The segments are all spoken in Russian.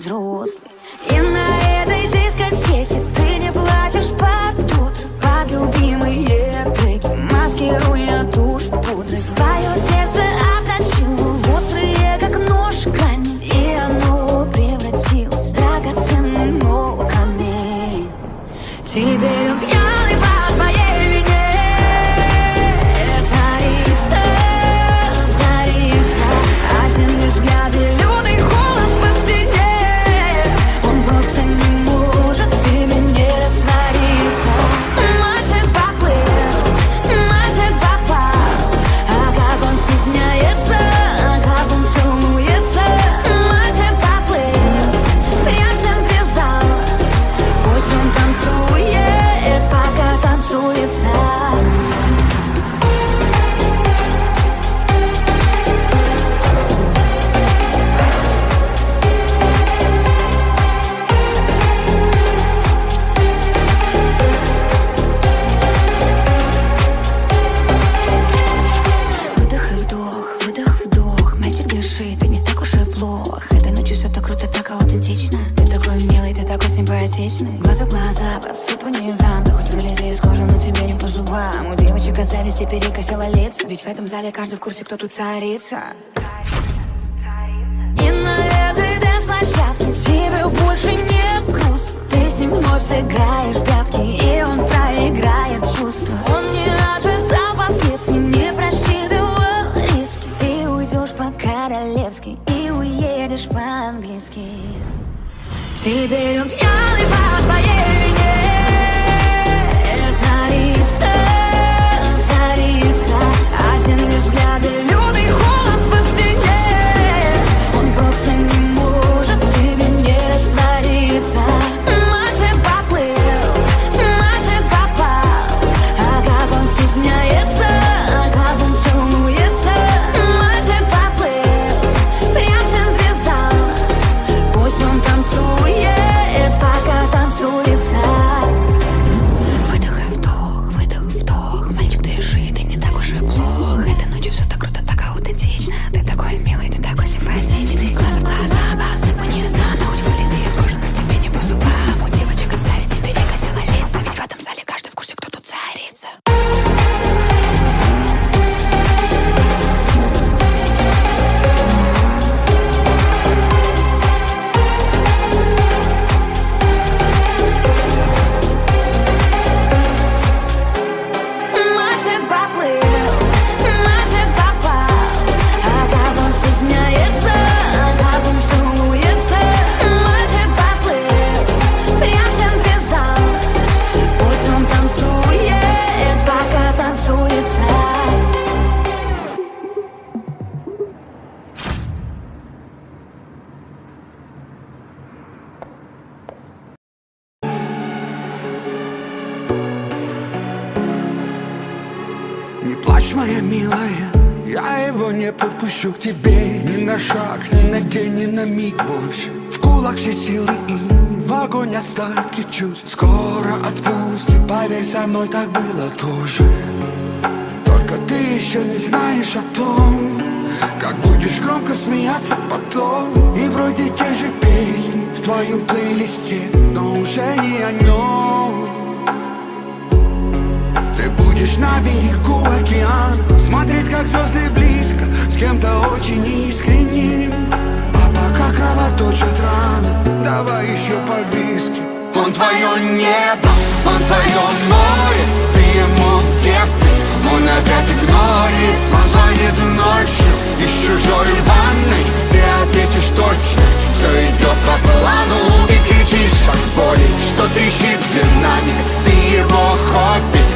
взрослым. Симпатичный Глаза в глаза, посыпу низам. Ты хоть вылези из кожи, но тебе не по зубам. У девочек от зависти перекосила лица. Ведь в этом зале каждый в курсе, кто тут царица. И на этой дэнс-площадке тебе больше не грустно Ты с ним вновь сыграешь в пятки И он проиграет чувства Он не ожидал последствий, не просчитывал риски. Ты уйдешь по-королевски И уедешь по-английски. Теперь он пьяный подпущу к тебе Ни на шаг, ни на день, ни на миг больше. В кулак все силы и в огонь остатки чувств. Скоро отпустит, поверь, со мной так было тоже. Только ты еще не знаешь о том Как будешь громко смеяться потом. И вроде те же песни в твоем плейлисте Но уже не о нем. Ты будешь на берегу океана Смотреть, как звезды близко С кем-то очень искренним. А пока кровоточат раны Давай еще по виски. Он твое небо, он твое море. Ты ему ты? Он опять игнорит. Он звонит ночью Из чужой ванной. Ты ответишь точно Все идет по плану. Ты кричишь от боли Что трещит динамик Ты его хобби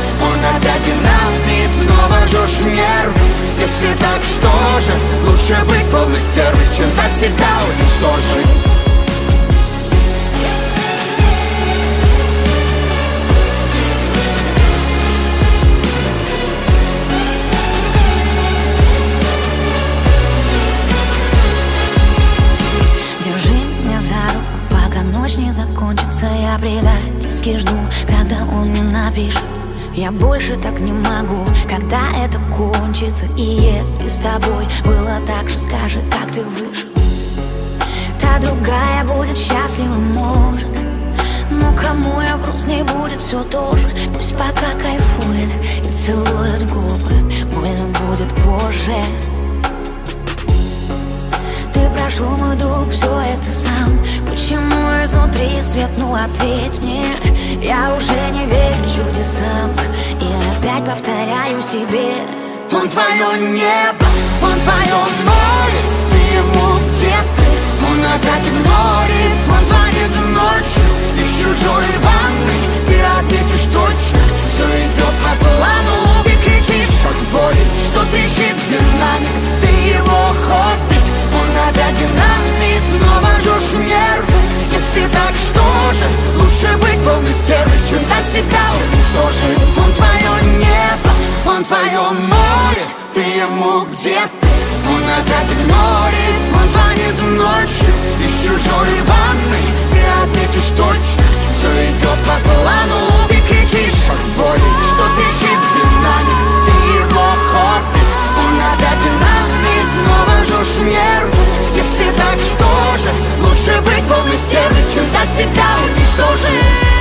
Опять динамит Снова жжешь нервы Если так, что же? Лучше быть полной стервой Чем так всегда. Уничтожить ночь не закончится. Я предательски жду, когда он мне напишет Я больше так не могу, когда это кончится. И если с тобой было так же, скажи, как ты выжил. Та другая будет счастлива, может. Но кому я вру, с ней будет все то же Пусть пока кайфует и целует губы. Больно будет позже. Ты прошел мой дух, все это сам Почему изнутри свет, ну ответь мне. Я уже не верю чудесам. И опять повторяю себе. Он твое небо, он твое море. Ты ему где ты? Он опять игнорит Он звонит ночью из чужой ванны. Ты ответишь точно, все идет по плану. Ты кричишь от боли, что трещит динамик. Ты его хобби, он опять динамик Снова жжешь нервы, если так, что же? Лучше быть полной стервой, чем так себя уничтожить Он твое небо, он твое море. Ты ему где ты? Он опять игнорит, он звонит ночью Из чужой ванны Ты ответишь точно, все идет по плану. Ты кричишь от боли, что трещит динамик. Ты его хобби, он опять динамик Снова жжешь нервы, если так что же? Лучше быть полной стервой, чем так себя уничтожить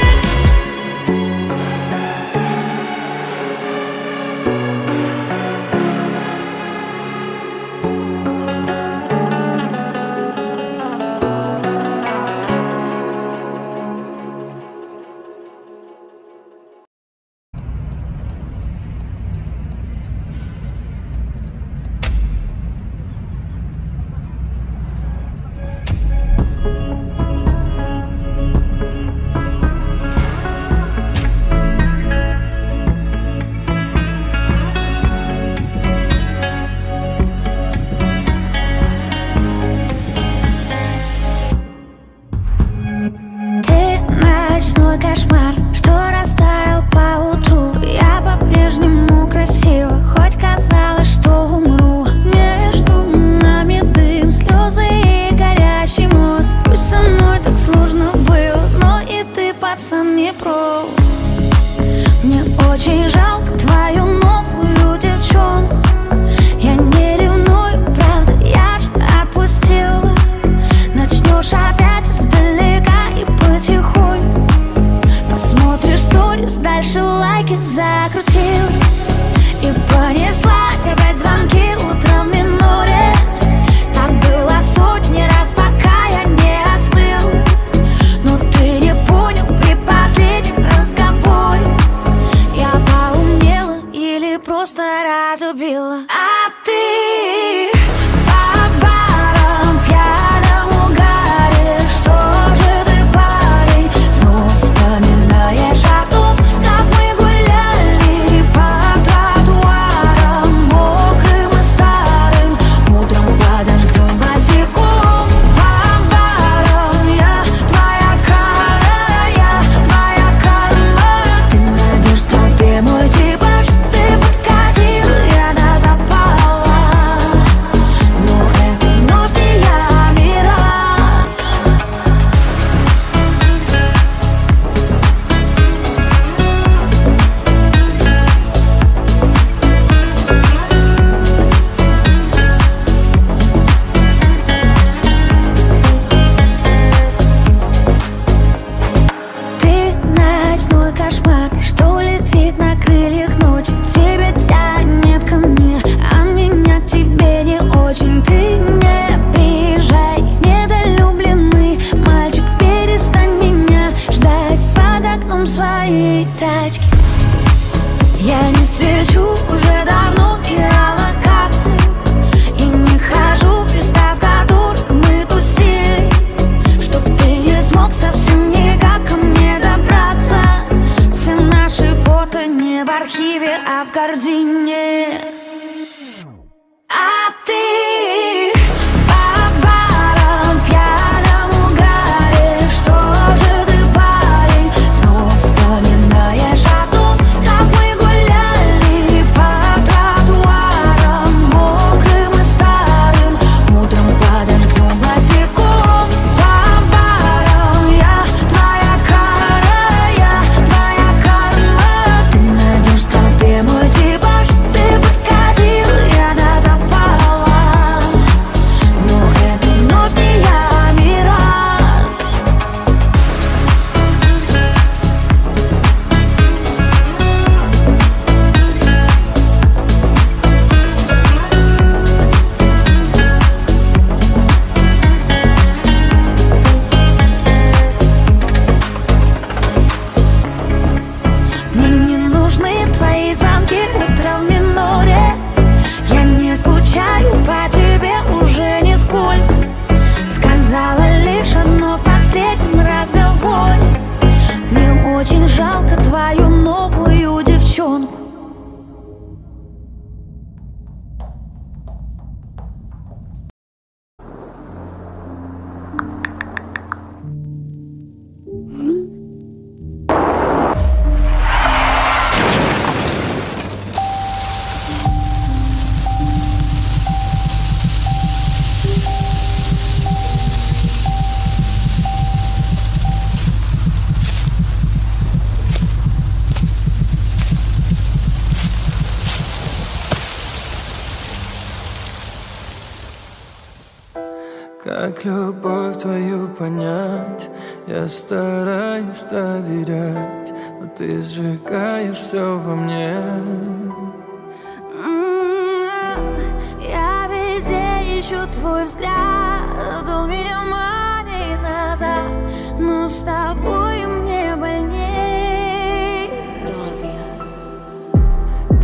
ищу твой взгляд Он меня манит назад Но с тобой мне больней.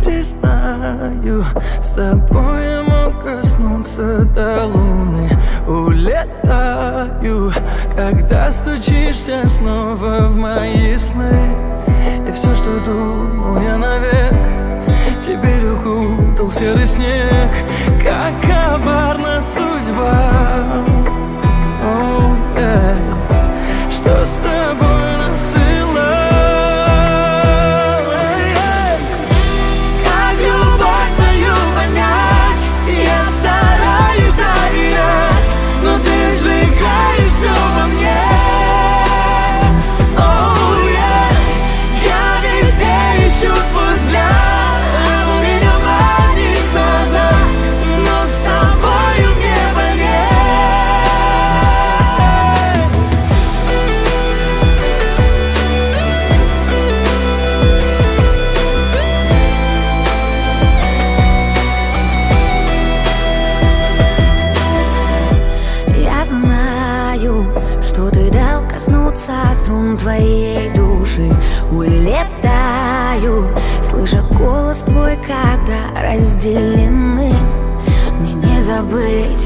Признаю, с тобой я мог коснуться до луны. Улетаю, когда стучишься снова в мои сны. И все, что думал я навек. Теперь укутал серый снег Как коварна судьба oh, yeah. Э, что с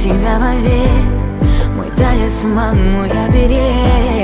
тебя вовек Мой талисман, мой оберег.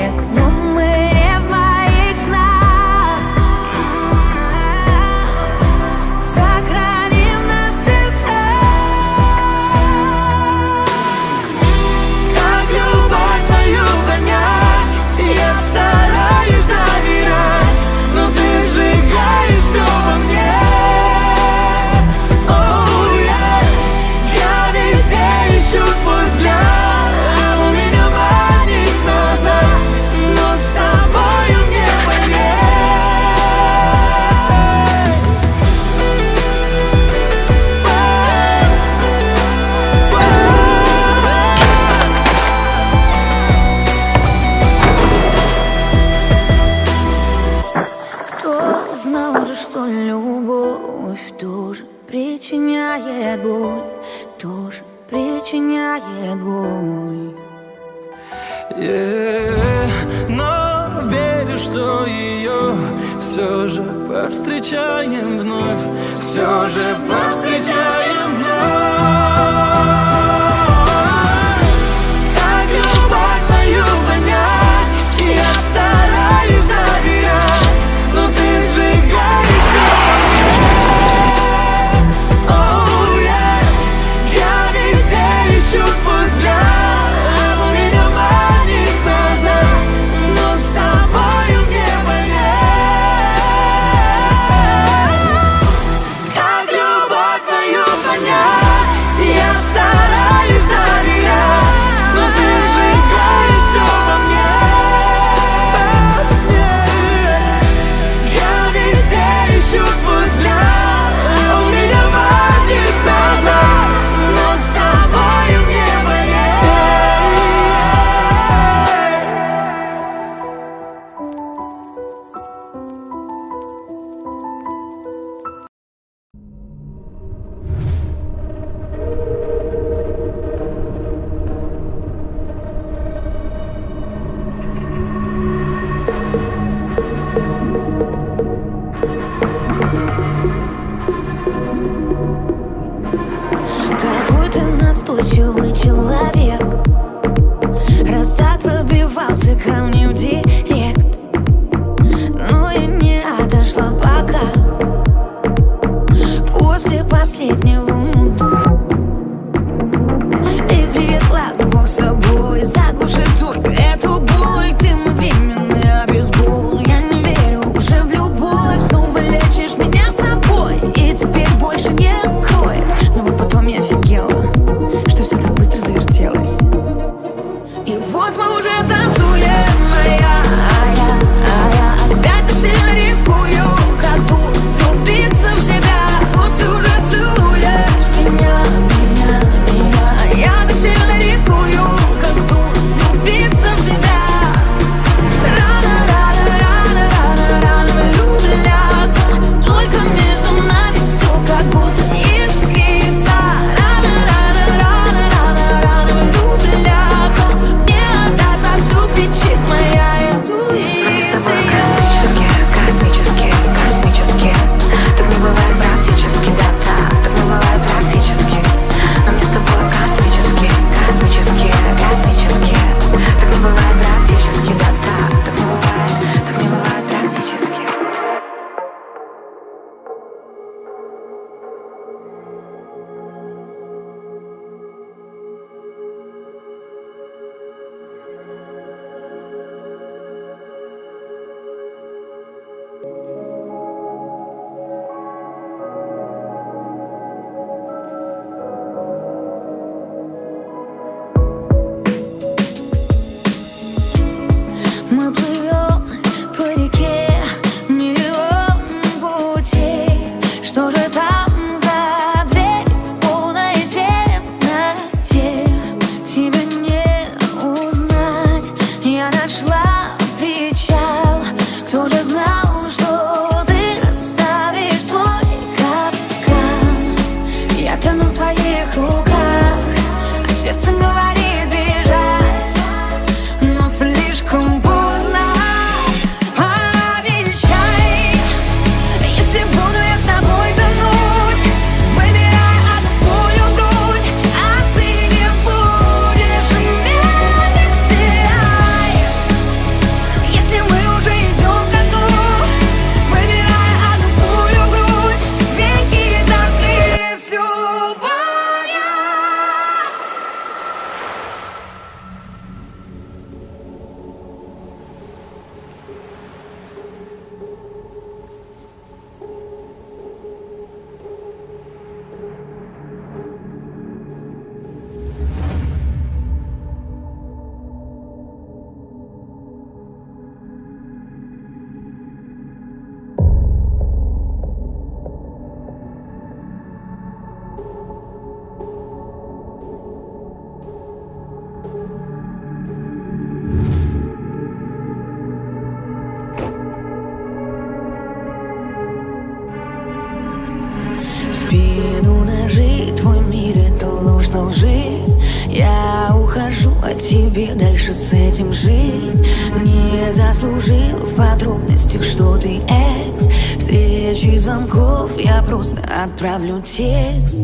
Тебе дальше с этим жить. Не заслужил в подробностях, что ты экс. Встречи звонков я просто отправлю текст.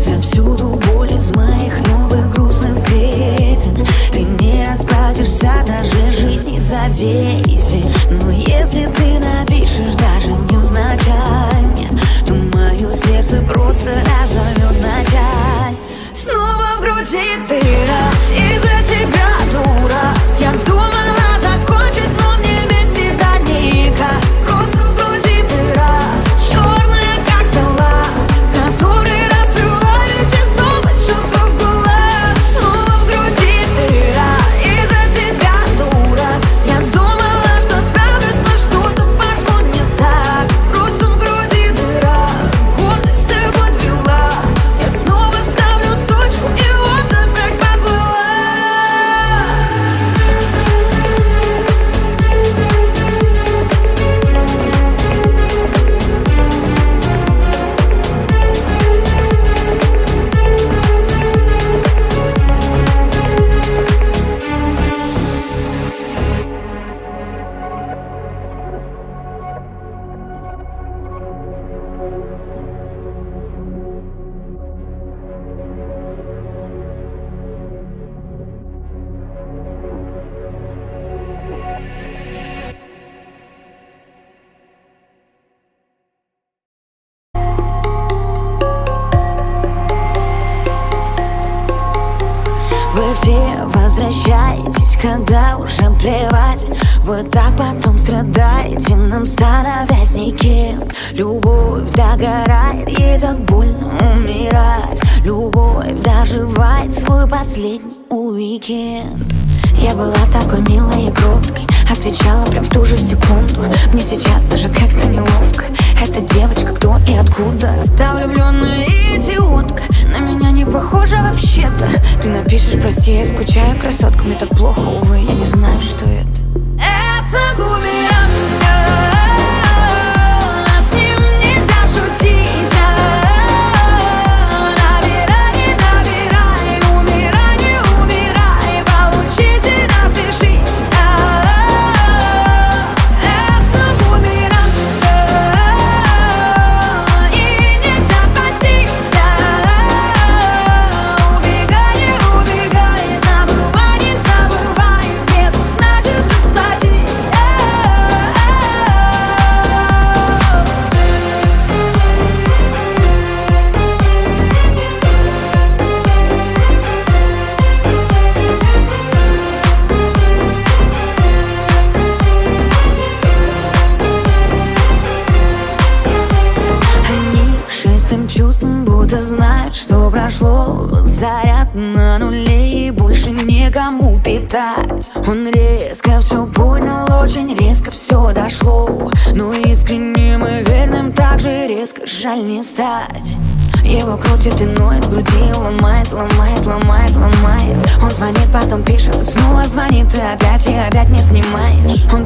За всюду боль из моих новых грустных песен. Ты не расплатишься даже жизни за десять. Но если ты напишешь даже невзначай мне То мое сердце просто разорвет на часть. Снова в груди дыра Любовь догорает, ей так больно умирать. Любовь доживает свой последний уикенд. Я была такой милой и кроткой Отвечала прям в ту же секунду. Мне сейчас даже как-то неловко. Эта девочка кто и откуда? Та влюбленная идиотка На меня не похожа вообще-то. Ты напишешь, прости, я скучаю, красотка Мне так плохо, увы, я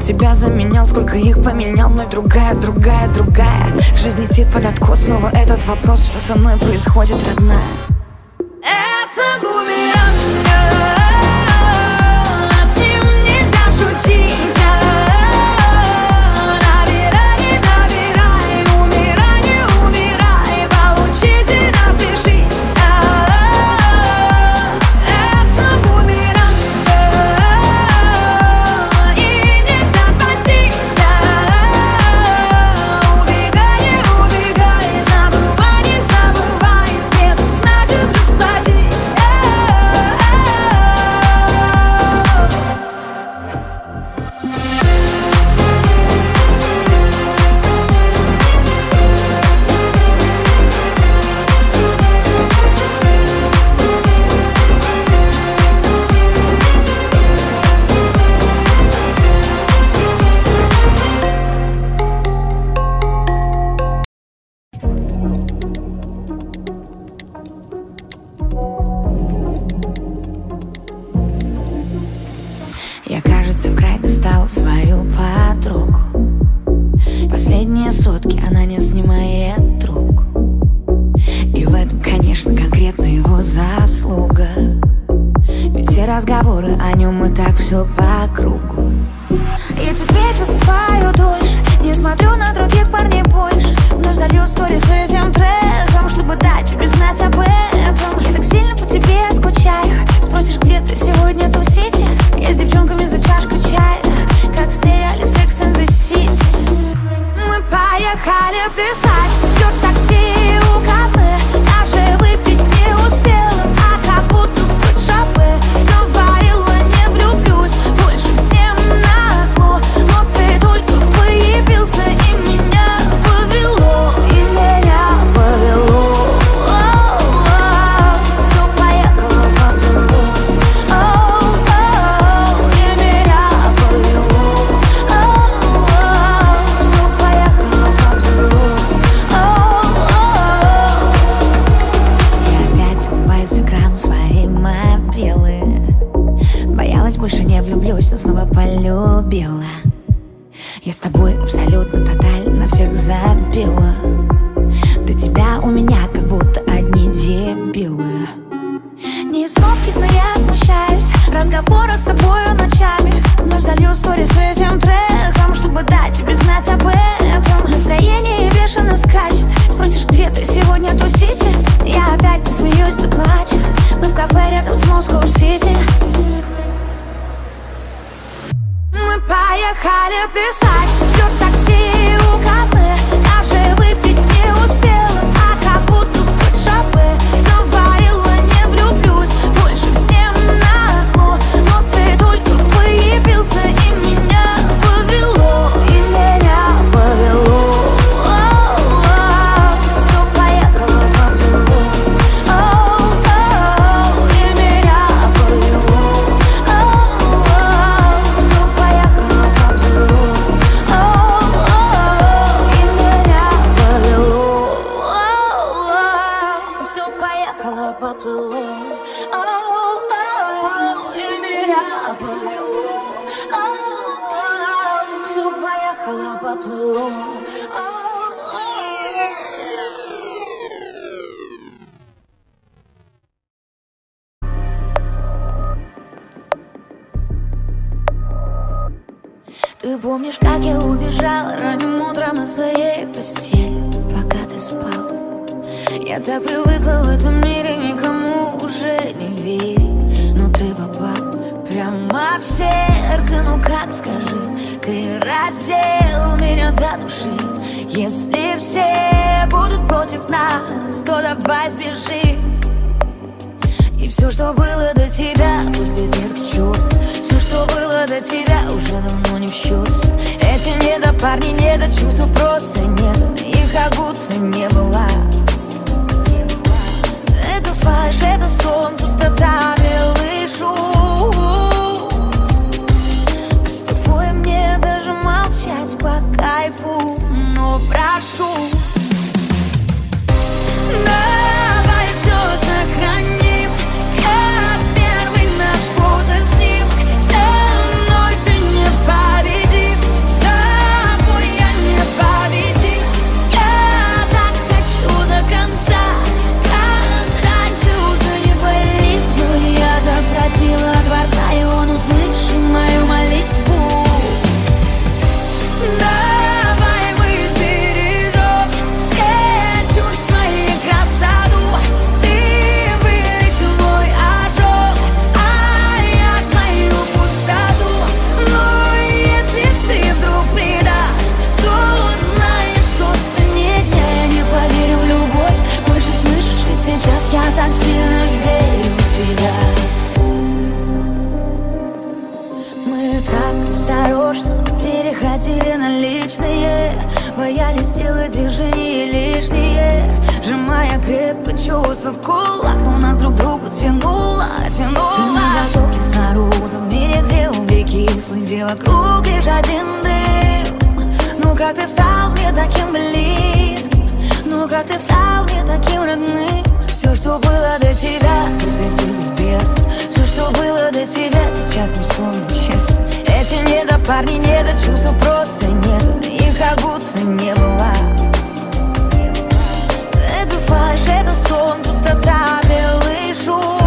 тебя заменял, сколько их поменял, но другая, другая, другая. Жизнь летит под откос, снова этот вопрос, что со мной происходит, родная не влюблюсь, но снова полюбила. Я с тобой абсолютно тотально всех забила. До тебя у меня как будто одни дебилы. Не из но я смущаюсь. В разговорах с тобою ночами. Вновь залью с этим треком Чтобы дать тебе знать об этом. Настроение бешено скачет. Спросишь, где ты сегодня тусите? Я опять посмеюсь, да плачу Мы в кафе рядом с Москва-Сити поехали плясать. Ждет такси у кафе сердце, ну как скажи, ты раздел меня до души. Если все будут против нас, то давай сбежим. И все, что было до тебя, пусть летит к черту. Все, что было до тебя, уже давно не в счет Эти недопарни, недочувства просто нет Их как будто не было Это фальшь, это сон, пустота, белый шум Но прошу крепко чувства в кулак Но нас друг другу тянуло, тянуло. Ты на потоке с народом В мире, где угли кислые Где вокруг лишь один дым. Ну как ты стал мне таким близким? Ну как ты стал мне таким родным? Все, что было до тебя, пусть летит в бездну Все, что было до тебя, сейчас не вспомнить честно. Эти недопарни, недочувства просто нет. Их как будто не было Фальшь, это сон, пустота, белый шум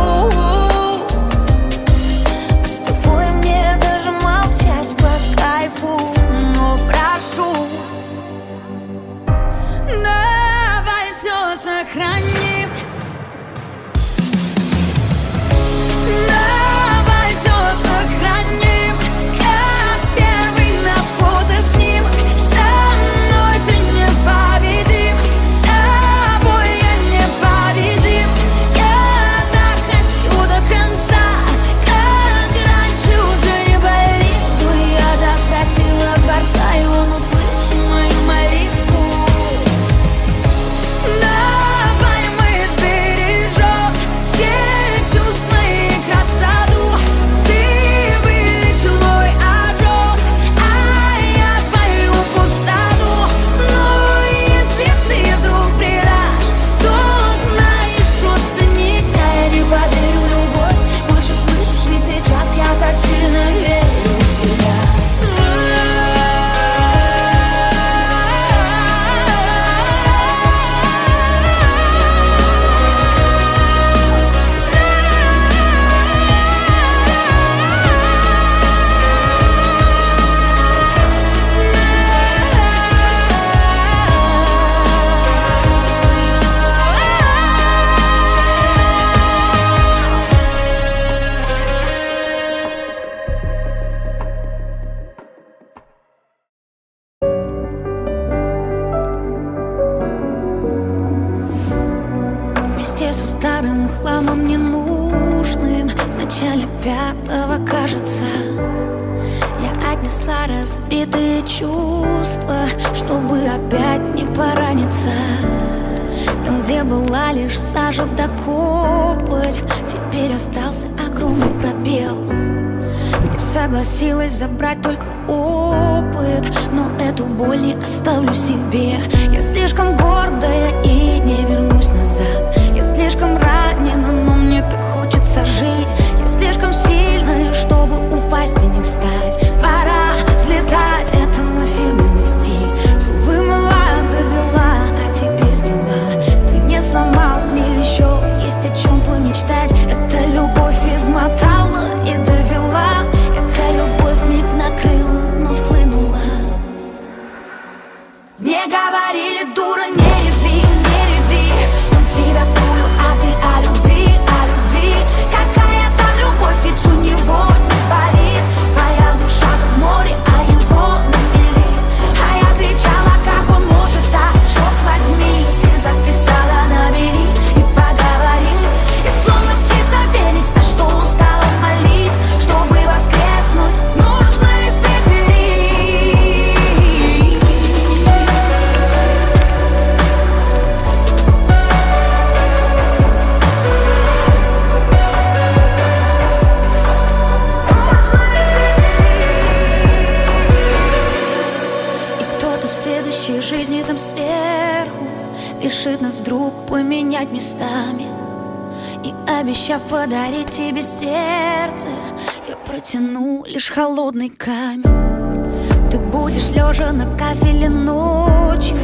дневниками Ты будешь лежа на кафеле ночью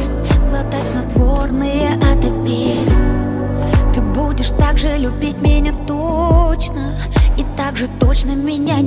Глотать снотворные от обид Ты будешь так же любить меня точно И так же точно меня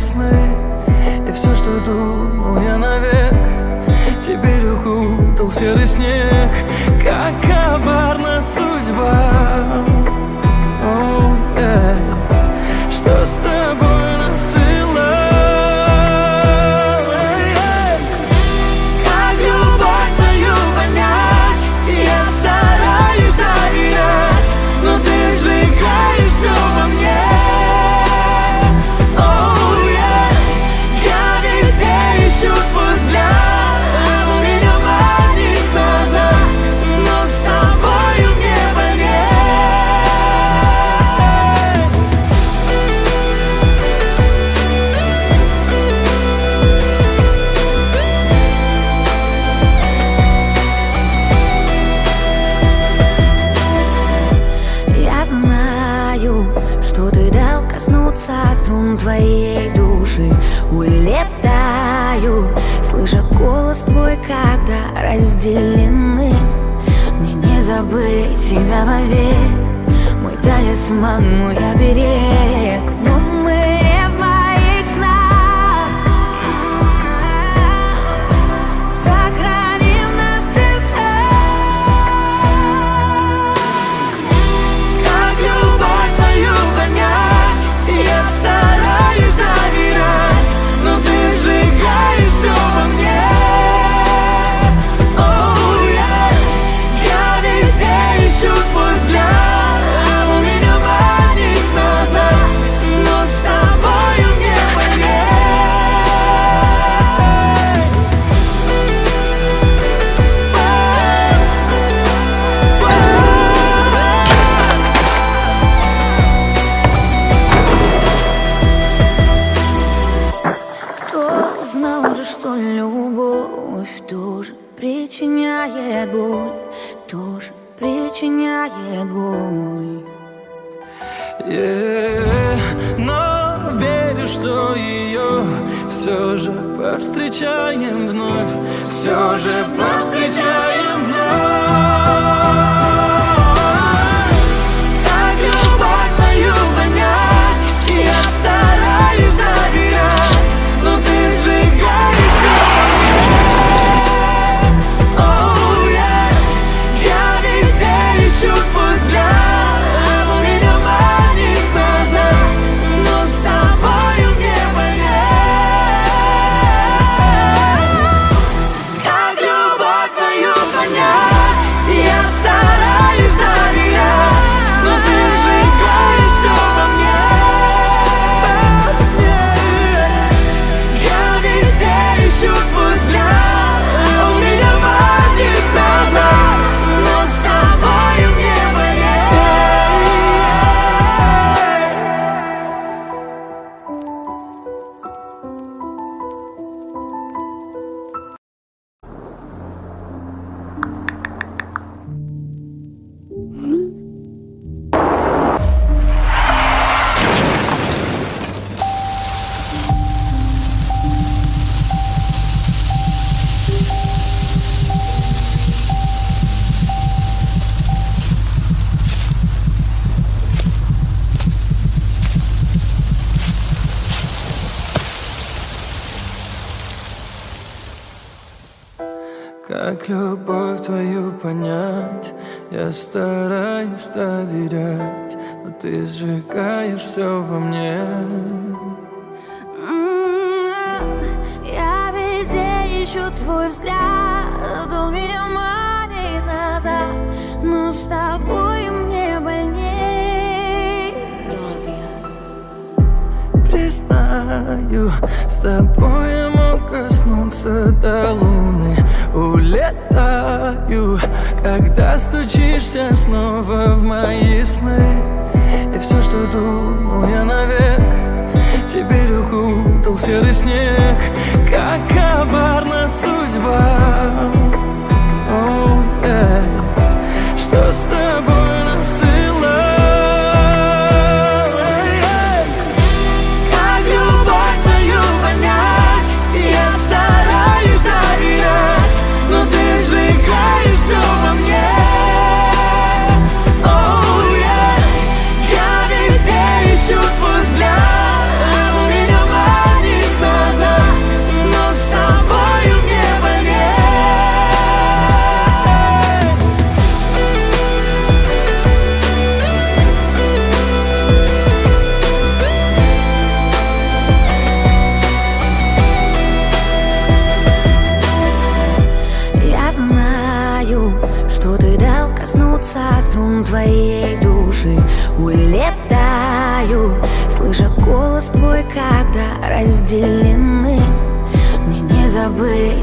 сны И все, что думал я навек Теперь укутал серый снег. Как коварна судьба. тебя вовек Мой талисман, мой оберег. Как любовь твою понять. Я стараюсь доверять Но ты сжигаешь все во мне. М-м, я везде ищу твой взгляд. Он меня манит назад Но с тобой мне больней. Признаю, с тобой я мог коснуться до луны улетаю Когда стучишься снова в мои сны. И все, что думал я навек Теперь укутал серый снег. Как коварна судьба? Oh, yeah. Э, что с тобой?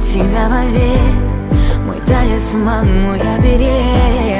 тебя вовек Мой талисман, мой оберег.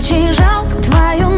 очень жалко твою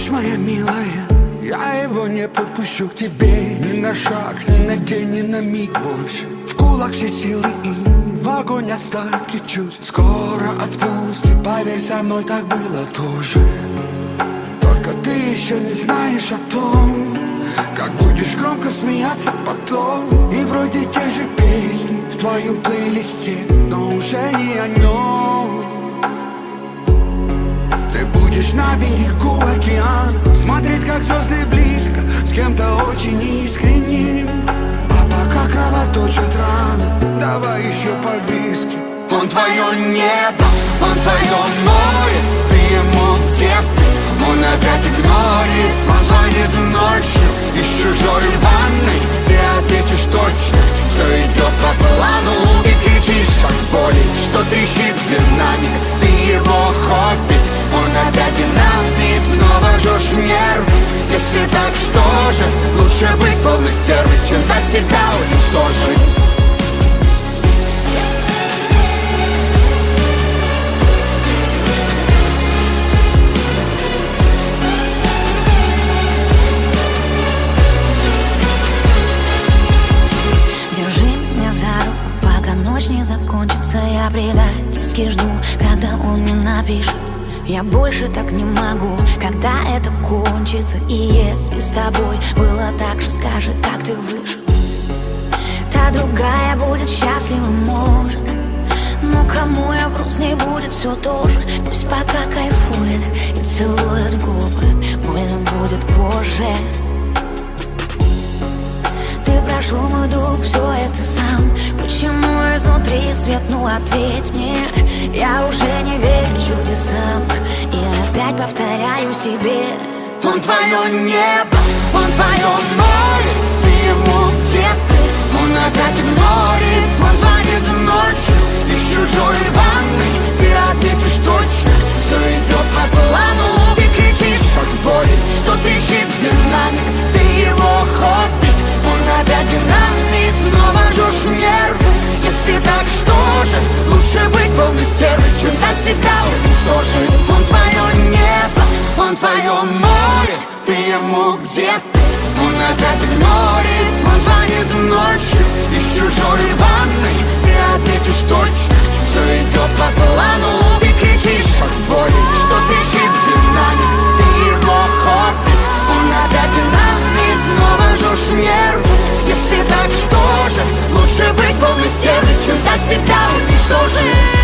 Плачь, моя милая, я его не подпущу к тебе Ни на шаг, ни на день, ни на миг больше. В кулак все силы и в огонь остатки чувств. Скоро отпустит, поверь, со мной так было тоже. Только ты еще не знаешь о том Как будешь громко смеяться потом. И вроде те же песни в твоем плейлисте Но уже не о нем будешь на берегу океана. Смотреть, как звезды близко С кем-то очень искренним. А пока кровоточит рана Давай еще по виски. Он твое небо, он твое море. Ты ему где? Он опять игнорит. Он звонит ночью из чужой ванной. Ты ответишь точно Все идет по плану. Ты кричишь от боли Что трещит динамик Ты его хобби он опять нам и снова жжешь нервы Если так, что же? Лучше быть полной стервой, чем дать себя уничтожить закончится Я предательски жду, когда он мне напишет Я больше так не могу, когда это кончится. И если с тобой было так же, скажи, как ты выжил. Та другая будет счастлива, может. Но кому я вру, с ней будет все то же Пусть пока кайфует и целует губы. Больно будет позже прошлом иду все это сам. Почему изнутри свет, ну ответь мне. Я уже не верю чудесам. И опять повторяю себе. Он твое небо, он твое море Ты ему теплый, он опять игнорит Он звонит ночью. И чужой ванной Ты ответишь точно, все идет по плану Ты кричишь от боли, что трещит динамик. Ты его хочешь он опять динамит, снова жжешь нервы Если так, что же? Лучше быть полной стервы, чем так всегда. Что же? Он твое небо, он твое море Ты ему где ты? Он опять игнорит, он звонит ночью Из чужой ванной ты ответишь точно Все идет по плану, ты кричишь от боли Что ты щит наши нервы Если так, что же? Лучше быть полной стервой, чем так себя уничтожить